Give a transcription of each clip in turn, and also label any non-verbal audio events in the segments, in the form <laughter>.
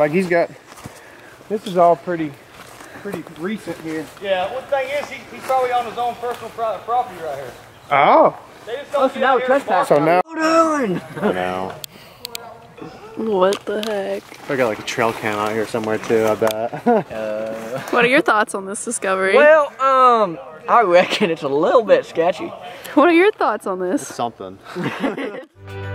Yeah, like he's got, this is all pretty, pretty recent here. Yeah, well, the thing is, he, he's probably on his own personal pro property right here. Oh. They just don't so now out here and trespass. So now, I know. What the heck? I got like a trail cam out here somewhere too, I bet. <laughs> What are your thoughts on this discovery? Well, um, I reckon it's a little bit sketchy. what are your thoughts on this? Something. <laughs>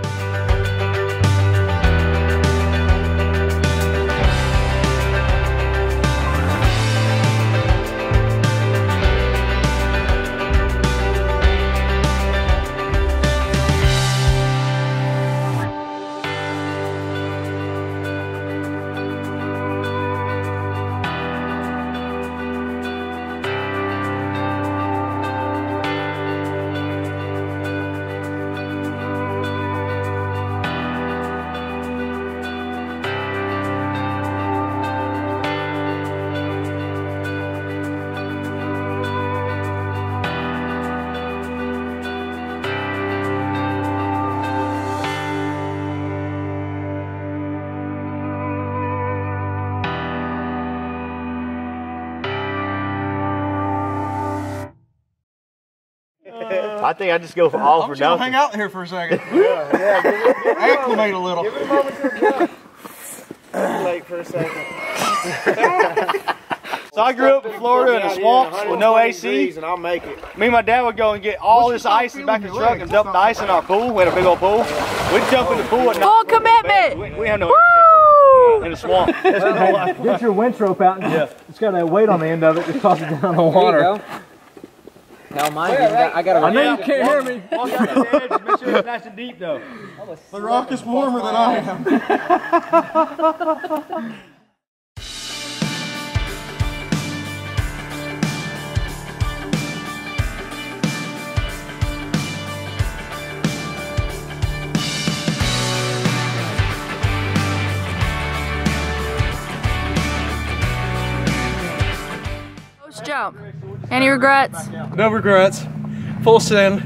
I think I just go for all for nothing. hang out here for a second. <laughs> yeah, yeah. <laughs> Acclimate a little. Give it a moment to Late for a second. <laughs> So I grew up in Florida in the swamps with no AC. And I'll make it. Me and my dad would go and get all this ice in the back of the truck and dump the ice in our pool. We had a big old pool. We'd jump in the pool at night. Full commitment! We, we have no air conditioning in the swamp. Get your winch rope out and just, it's got a weight on the end of it, just toss it down the water. Now mind oh, you, I got I know you can't hear me. Walk out the edge make sure it's nice and deep though. The rock is warmer than I am. <laughs> Any regrets? No regrets. Full send.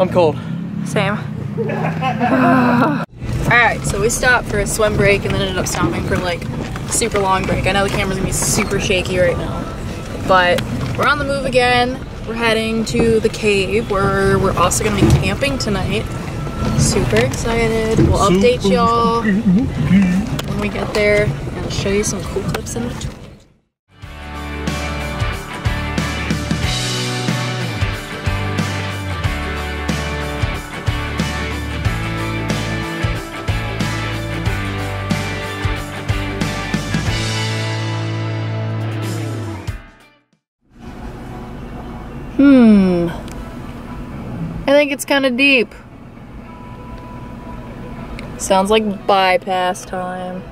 I'm cold. Same. <sighs> Alright, so we stopped for a swim break and then ended up stopping for like super long break. I know the camera's gonna be super shaky right now. But we're on the move again. We're heading to the cave where we're also gonna be camping tonight. Super excited. We'll update y'all when we get there and show you some cool clips in between. Think it's kind of deep. Sounds like bypass time.